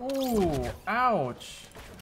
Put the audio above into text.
Ooh, ouch.